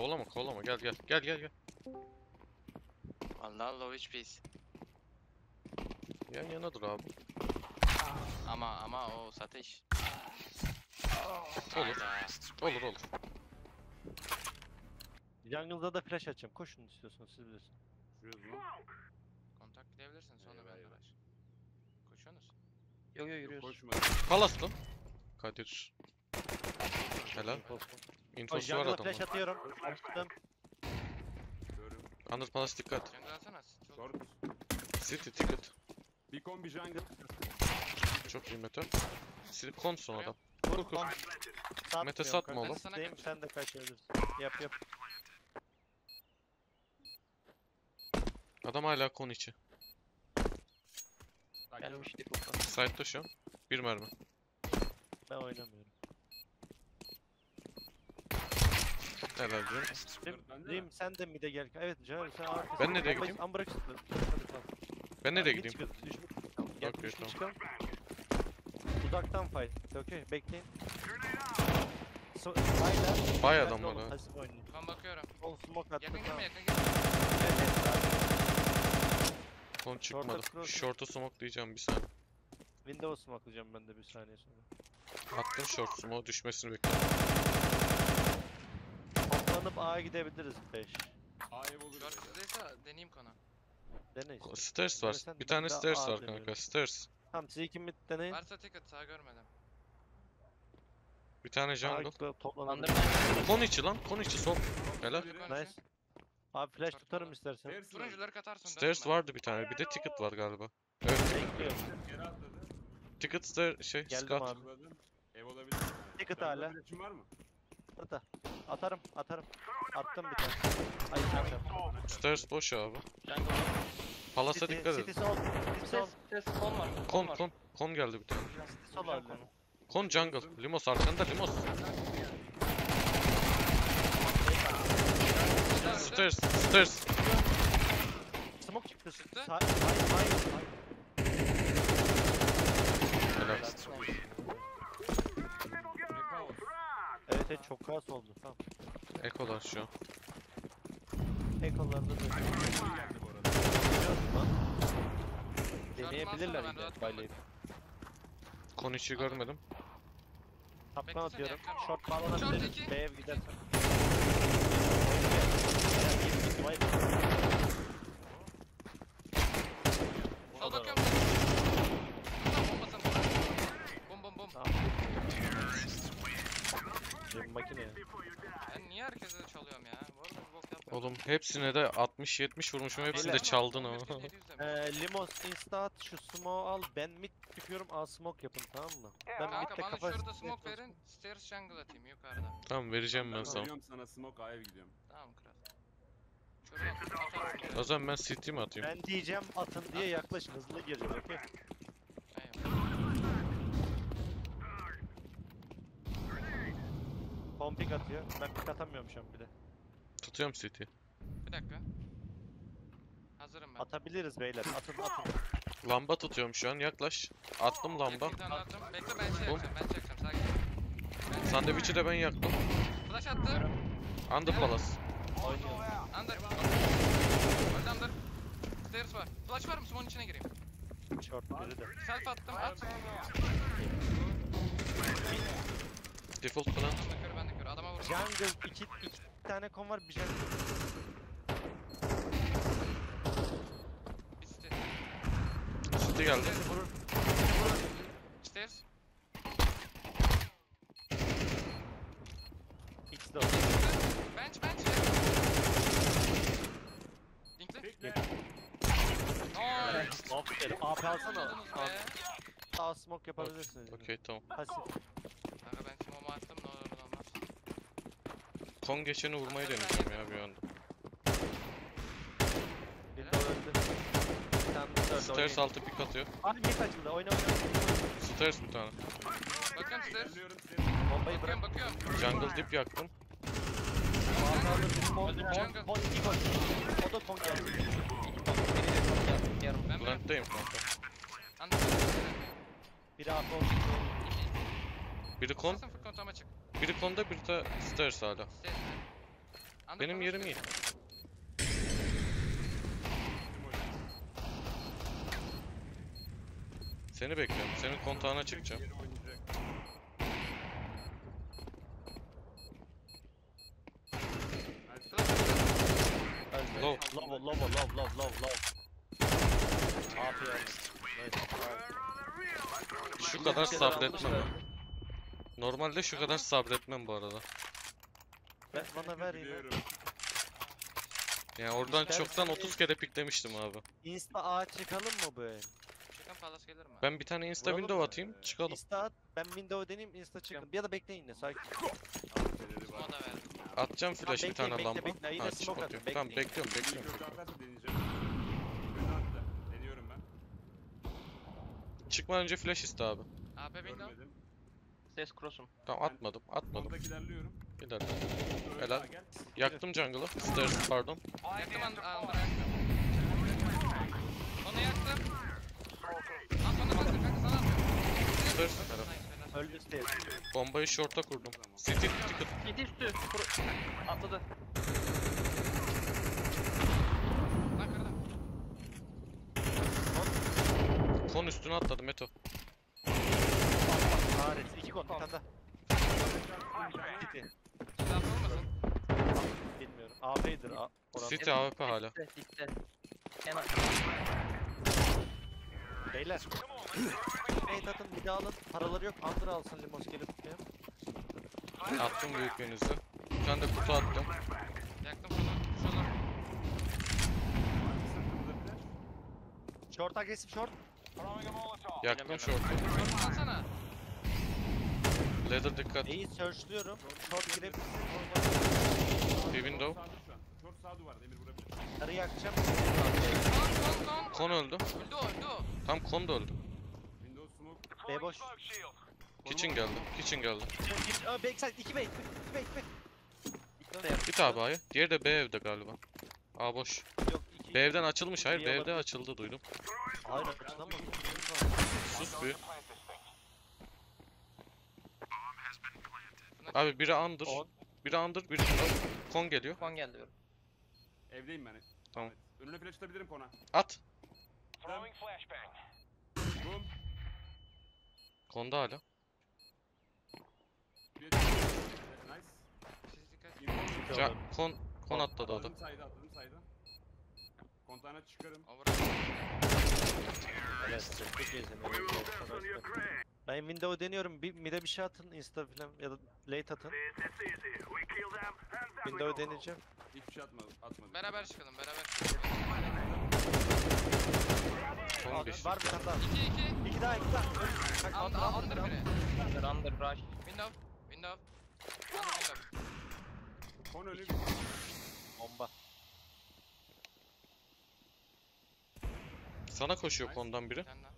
Kovalama kovalama gel gel gel gel gel. Vallahi low HP'yiz. Yan yana dur abi. Ama ama o satış. Olur. Olur olur. Jungle'da da flash açacağım. Koşun istiyorsanız siz bilirsiniz. Kontak gidebilirsin sonra Eyvah, ben eyvah. dolaş. Koşuyorsunuz. Yo yo Yok, yürüyoruz. Koşma. Palas lan. Kadir. Helal. Infosu var jungle'a adamın. flash atıyorum. Açtım. Under Palas dikkat. Jungle alsana. Çok Short. City ticket. Bir jungle. Çok iyi Mete. Silip kon son adam. Vur Kur. Satmıyorum Mete satma oğlum. Sana Deyim, kaç. sen de kaçabilirsin. Yap yap. Adam hala kon içi. Burada. Side'da şu an. Bir mermi. Ben oynamıyorum. Helal de deyim sen de mid'e gel. Evet Caner sen arkasın. Ben nereye gideyim? Ambra çıktı. Hadi tamam. Ben nereye gideyim? gel, tamam. çıkalım. Uzaktan fight. Okey bekleyin. So. Bay adam var ha. Ben bakıyorum. Ol smoke attı. Yakın gelme yakın gelme. Evet, evet, abi. Kon çıkmadı. Short'a smoke diyeceğim bir saniye. Windows smoke'layacağım ben de bir saniye sonra. Attım short smoke düşmesini bekliyorum. Toplanıp A'ya gidebiliriz 5. A ev olur. Short sizdeyse deneyeyim konu. Dene işte. Stairs var. Denesen Bir tane stairs A var deniyorum. kanka. Stairs. Tamam siz iki mid deneyin. Varsa ticket sağ görmedim. Bir tane jungle. A'ya toplanalım. Under Kon içi lan. Kon içi sol. Helal. Nice. Abi flash tutarım istersen. Turuncuları katarsın. Stairs vardı bir tane. Bir de ticket var galiba. Evet. Bekliyorum. Geri atladı. Ticket stair şey Geldim Scott. abi. Ev olabilir. Ticket Jungle hala. flash'in var mı? Burada. Atarım, atarım. Attım bir tane. Ay kaçam. Stairs boş abi. jungle. Palas'a City, dikkat City edin. sol. City sol. Ses ses kon var. Kon var. kon. Kon geldi bir tane. City sol hala. Kon jungle. Limos arkanda Limos. Stairs. Stairs. Smoke çıktı. Çıktı. Hayır, hayır, hayır. Helal.Ekaos. Evet çok kaos oldu. Tamam. Ekolar şu an. Ekolarda da deneyebilirler ben yine rahat baylayıp. Kon içi görmedim. Taptan Beklesene, atıyorum. Short Short bağlanabiliriz. iki. B'ye gidersen. Bom bom bom. Tamam. Bir makine ya. Ben niye herkese çalıyorum ya? Bu arada bir bok yapmıyorum. Oğlum hepsine de 60-70 vurmuşum. Hepsini de Beyler. çaldın ama. 11.700 demiş. Ee, Limos insta at şu smoke al ben mid çıkıyorum al smoke yapın tamam mı? Ben Kanka midde bana kafa şurada smoke verin. Stairs jungle atayım yukarıda. tamam vereceğim ben Ben sana. veriyorum sana smoke A'ya gidiyorum. Tamam kral. Atarsın. O zaman ben CT mi atayım? Ben diyeceğim atın diye yaklaşın hızlı gireceğim okey? Eyvallah. Pompik atıyor. Ben pik atamıyorum şu an bir de. Tutuyorum CT. Bir dakika. Hazırım ben. Atabiliriz beyler. Atın atın. Lamba tutuyorum şu an yaklaş. Attım lamba. Bir tane attım. Bekle ben şey yapacağım. Ben çekeceğim. Sakin. Sandviçi de ben yaktım. Flash attı. Under Palace. Oynuyoruz. Under. Öldü under. Stairs var. Flash var mı? Smoke'un içine gireyim. Short biri de. Self attım. At. Default plan. Ben de kör ben de kör. Adama vurdum. Jungle iki, iki tane kon var bir jungle. City geldi. Stairs. X de var. Bench bench. Linkli. Nice. Aferin. AP alsana. Sağ smoke yapabilirsiniz. Okey tamam. Pasif. Kanka ben smoke'umu attım. Ne olur ne olmaz. Kon geçeni vurmayı deneyeceğim ya bir anda. Bir de öldü. Bir tane de öldü. Stairs altı pick atıyor. Abi mid açıldı. Oyna oyna. Stairs bir tane. Bakıyorum stairs. Bombayı bırak. Bakıyorum bakıyorum. Jungle dip yaktım. O da kon geldi. Plant'tayım kanka. Biri AP oldu. Biri çık. biri konda biri de stairs hala. Benim yerim iyi. Seni bekliyorum. Senin kontağına çıkacağım. Low. Low, low, low, low, low, low. Şu kadar şeyler sabretmem. Normalde şu kadar sabretmem bu arada. Ben bana ver. Biliyorum. Yani oradan çoktan bir- 30 kere piklemiştim abi. Insta A çıkalım mı böyle? Palace gelir mi? Ben bir tane insta Vuralım window mı? atayım, çıkalım. Insta at, ben window deneyeyim, insta çıkın. Ya da bekleyin yine sakin. Verdim. Atacağım Tamam, flash bir bekleyin, tane bekle, lamba. bekle. Yine Ha, smoke çık atın. Tamam bekleyin. bekliyorum bekliyorum. deneyeceğim. Attı. Deniyorum ben. Çıkmadan önce flash iste abi. AP window. Görmedim. Ses cross'um. Tamam atmadım atmadım. Kontak ilerliyorum. İleride. Öyle Helal. daha gel. Yaktım jungle'ı. Stairs pardon. Yaktım yaktım. Onu yaktım. Helal. Öldü stairs. Bombayı short'a kurdum. City ticket. Yedi üstü. Atladı. Kon üstüne atladı Meto. Kahretsin. İki kon, bir tane daha. City. Bilmiyorum. AP'dir. A oran. City AWP hala. Dikte. En. Beyler. Nate atın, bir daha alın. Paraları yok. Under alsın limos gelip. Ya. Attım büyüklüğünüzü. Bir tane de kutu attım. Yaktım şunu. Şunu. Short agresif short. Yaktım short'u. Şunu alsana. Ladder dikkat. Neyi searchlıyorum. Short girebilirsin. Bir window. Sağ duvarda Emir vurabilir. Sarı yakacağım. Kon kon kon. Kon öldü. Öldü o öldü o. Tam kon da öldü. Windows smoke. B boş. Kitchen geldi. Kitchen geldi. Aa, backside 2 B, 2 B, 2 B. Git abi A'ya. Diğeri de B evde galiba. A boş. Yok 2. B evden açılmış. Hayır B evde açıldı duydum. Hayır açılamaz. Sus bir. Abi biri under. On. Biri under, biri. Kon geliyor. Kon geldi. Evdeyim ben. Tamam. Evet. Önüne flash atabilirim kona. At. Boom. Konda hala. Bir nice. Siz dikkat. Ja kon kon atladı o da. Atladım sayda atladım sayda. Kontağına çıkarım. Over. Evet, çektik gezini. Ben window deniyorum. Bir mid'e bir şey atın insta falan ya da late atın. Window deneyeceğim. Hiçbir şey atmadım. atmadım. Beraber çıkalım beraber çıkalım. Aa, bir. var bir tane daha. 2 2. İki daha, iki daha. Bak, Under, under, under biri. Under, under, rush. Window. Window. Under window. Önü. Bomba. Sana koşuyor kondan biri. Bir tane daha.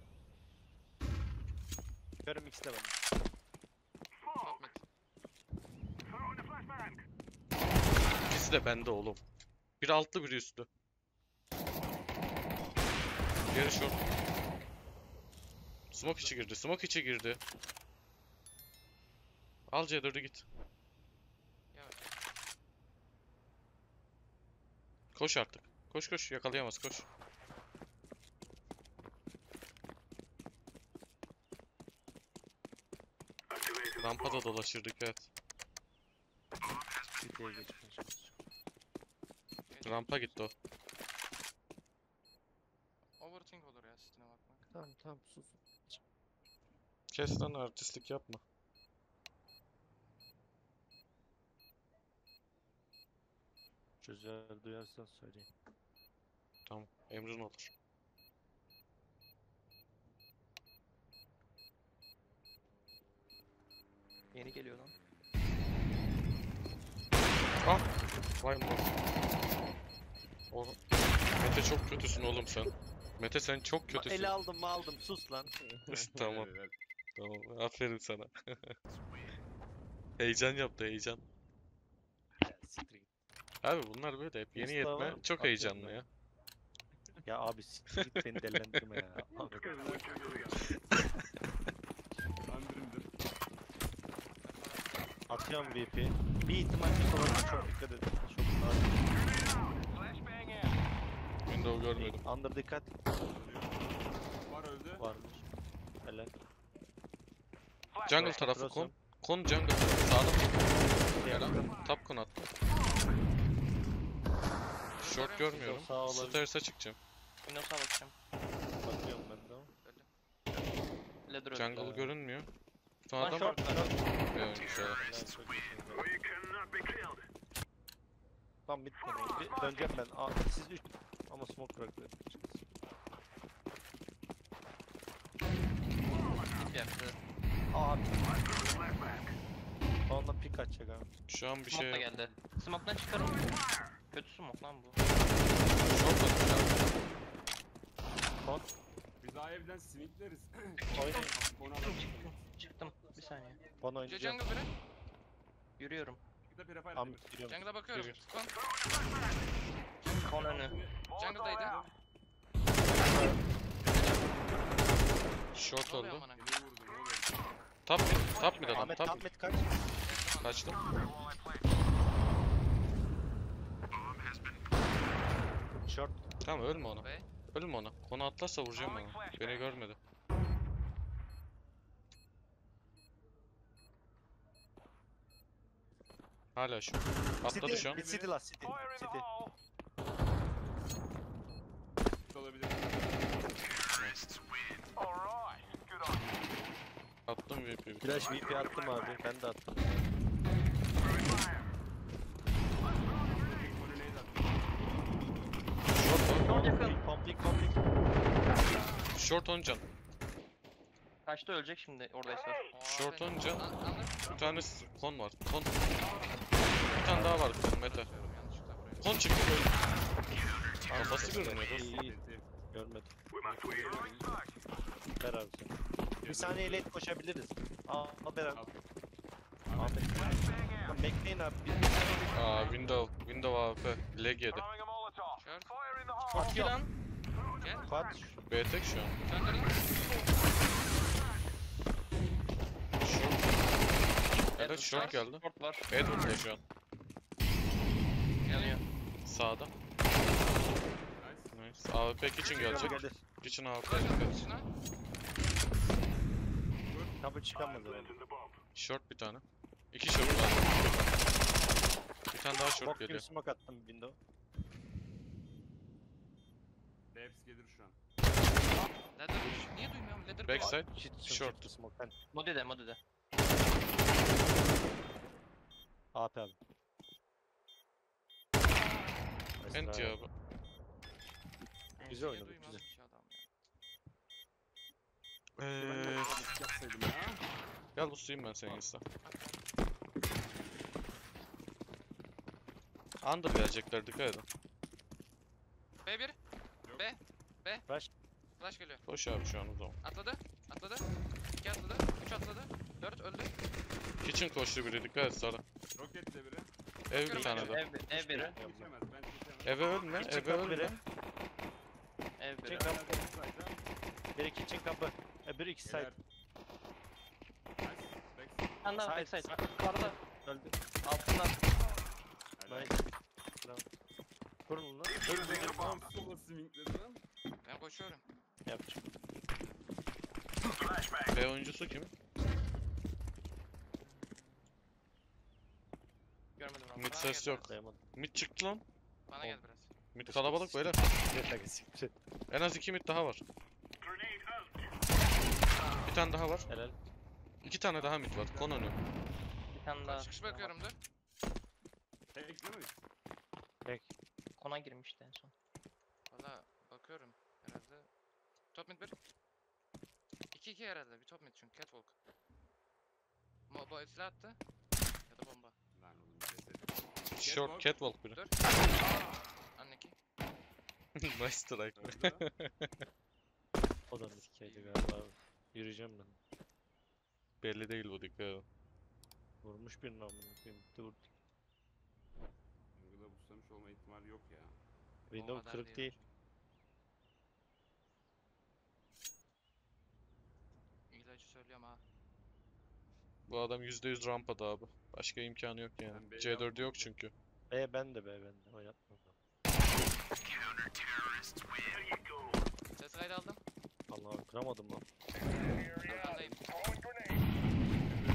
Görüm ikisi de mid. İkisi de bende oğlum. Biri altlı biri üstlü. Diğeri short. Smoke içi girdi. Smoke içi girdi. Al C4'ü git. Koş artık. Koş koş yakalayamaz koş. Rampada dolaşırdık evet. Rampa gitti o. Overthink olur ya sisteme bakmak. Tamam tamam sus. Kes lan artistlik yapma. Çözer duyarsan söyleyeyim. Tamam emrin olur. Yeni geliyor lan. Ah! Vay mor. O... Mete çok kötüsün oğlum sen. Mete sen çok kötüsün. Ele aldım mı aldım sus lan. tamam tamam aferin sana. heyecan yaptı heyecan. Abi bunlar böyle hep yeni Mustafa, yetme çok heyecanlı ya. Ya abi siktir git beni delilendirme ya. Abi, Under'ımdır. Atıyorum VP. Bir ihtimal olabilir çok dikkat edin. Çok Window görmedim. Under dikkat Var öldü. varmış. Helal. Jungle tarafı kon. Kon jungle tarafı. Sağda. Helal. Top kon attı. Short görmüyorum. Sağ olabilir. Çıkacağım. Windows'a bakacağım. Bakıyorum ben de. Ladder öldü. Jungle görünmüyor. One adam short. iyisin. Tam bitti. Bir döneceğim ben. Aa, siz 3 ama smoke bıraktı. Yaptı. Aa. Ondan pik atacak abi. Şu an bir şey... geldi. Smoke'dan çıkarım. Kötü smoke lan bu. Short atacağım. Biz daha evden simitleriz. Oynayın. Onu Çıktım alalım. çıktım. Bir saniye. Bana C oynayacağım. jungle biri. Yürüyorum. Bir de prefire Tam demir. giriyorum. Jungle'a bakıyorum. Biri. Kon. Kon önü. Jungle'daydı. Short Ne oluyor öldü. amına? Beni vurdu ne oluyor? Top mid. Top mid adam. Ahmet Top mid. Ahmet kaç? Kaçtım. Short. Tamam ölme ona. Be. Ölme ona. Konu atlarsa vuracağım onu. Beni görmedi. Hala şu. Atladı şu an. City, City la City. City. Olabilir. Attım VP. bir Flash. VP attım abi. Ben de attım. Onu neydi attı? Short on. Yakın. Komplik komplik. Short on can. Kaçta ölecek şimdi oradaysa. Short ben- onca. An- Anladın? Bir tane kon var. Kon. Bir tane daha var kon meta. Yanlışlıkla buraya. Kon çıktı böyle. Kafası görünüyor dostum. İyi iyi. Görmedim. Ver abi sen. Bir saniye late koşabiliriz. Aa, haber abi. Ahmet. Tamam, bekleyin abi. Bir, saniye Aa window. Window AWP. Leg yedi. Çok iyi lan. Gel. Quad. B tek şu an. Lan. Short. Evet short geldi. Short var. Edward'da şu an. Geliyor. Sağda. Nice. Nice. AWP kitchen gelecek. Gelir. Kitchen AWP. Dikkat. atıyor içine. Kapı çıkamaz herhalde. Short bir tane. İki short var. Bir tane daha short Bok gibi geliyor. smoke attım window. Devs gelir şu an. Ladder. Niye duymuyorum? Ladder. Backside. Shit, Short. short. Smoke ben. Modide modide. AP abi. Ent ya bu. Güzel oynadık, güzel. Eee gel bu suyum ben senin insta. Under gelecekler dikkat edin. B1. B. B. Rush. Flash geliyor. Koş abi şu an o zaman. Atladı. Atladı. 2 atladı. 3 atladı. 4 öldü. Kitchen koştu biri dikkat et Sara. Roket de biri. Ev bir tane de. Ev, ev biri. Geçemez. Ben geçemez. Eve ölme, Kitchen eve kapı ölme. biri. Ev biri. Çek abi. Biri kitchen kapı. Öbürü iki side. Tane daha Side. backside. Yukarıda. Öldü. Altından. Helal. Nice. Bravo. Kurun lan. Lan. bağım sola swingledi lan. Ben koşuyorum. Yapacağım. B oyuncusu kim? Görmedim. Mid Bana ses yok. Dayamadım. Mid çıktı lan. Bana gel biraz. Mid kalabalık böyle. Yeter. En az iki mid daha var. Bir tane daha var. Helal. İki tane daha mid var. Kon önü. Bir tane daha. Çıkış bakıyorum dur. Tek değil mi? Tek. Kona girmişti en son. Valla bakıyorum herhalde. Top mid 1. 2-2 herhalde. Bir top mid çünkü catwalk. Mo bu silah attı. Ya da bomba. Lan oğlum ceset. Short catwalk biri. Dur. Anneki. nice strike. O da sikeydi galiba abi. Yürüyeceğim ben. Belli değil bu dikkat edin. Vurmuş birini amına koyayım. Dur. İhtimali yok ya. Window kırık değil. İlacı söylüyorum ha. Bu adam %100 rampada abi. Başka imkanı yok yani. Ben B'yi C4'ü yok çünkü. B ben de B ben de. Oynatma. Ses kaydı aldım. Allah kıramadım lan. Arkandayım.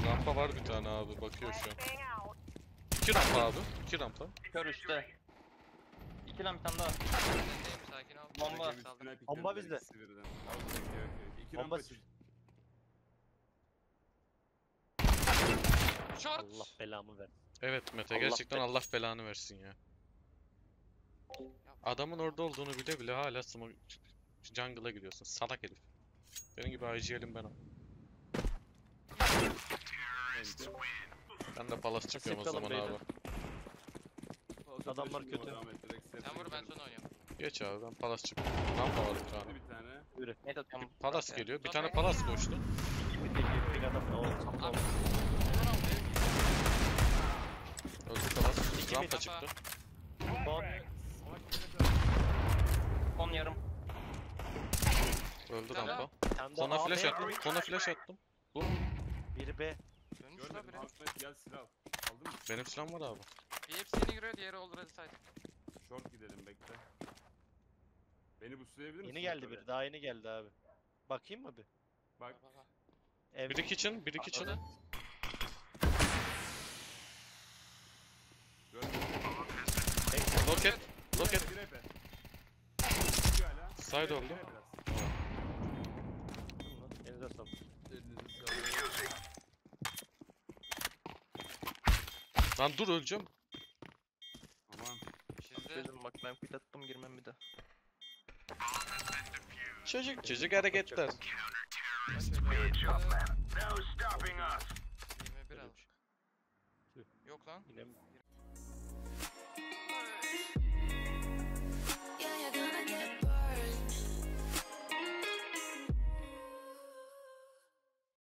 Rampa var bir tane abi bakıyor şu an. İki rampa abi. iki rampa. Kör üstte. İki lan bir tane daha. Sakin ol. Bomba. Saldım. Bomba bizde. ikisi birden. İki Bomba rampa siz- çıktı. Short. Allah belamı ver. Evet Mete Allah gerçekten be- Allah belanı versin ya. Adamın orada olduğunu bile bile hala smoke jungle'a gidiyorsun. Salak herif. Benim gibi IGL'im ben o. Ben de palas çıkıyorum o zaman abi. beyler. Olsa Adamlar kötü. Sen vur ben sonra oynuyorum. Geç abi ben palas çıkıyorum. Var bir tane. Bir tane. Yürü. Ne atıyorum? Palas geliyor. Bir tane palas koştu. Bir tek bir adam. O tam Abi. da. Vurun aldı. Öldü palas. İki Rampa çıktı. Tane. 10 yarım. Öldü Tamam. rampa. Kona flash attım. Kona flash attım. Biri B. Görmedim. Ahmet gel silah. Aldın mı? Benim silahım var abi. Bir hepsi yeni giriyor diğeri olur hadi side. Short gidelim bekle. Beni boostlayabilir misin? Yeni geldi biri. Daha yeni geldi abi. Bakayım mı bir? Bak. Bak, bak, bak. Ev. Biri kitchen, biri kitchen. Atladı. Roket. Side oldu. bir epe biraz. Elinize sağlık. Lan dur öleceğim. Aman. Sizde Dedim bak ben quit attım girmem bir daha. Çocuk çocuk hareketler. kaç öyle yaptı? 21 aldık. Yok lan. Yine